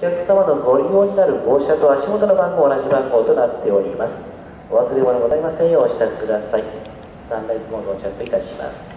お客様のご利用になる号車と足元の番号同じ番号となっております。お忘れ物ございませんようお支度ください。サンライズモードを着いたします、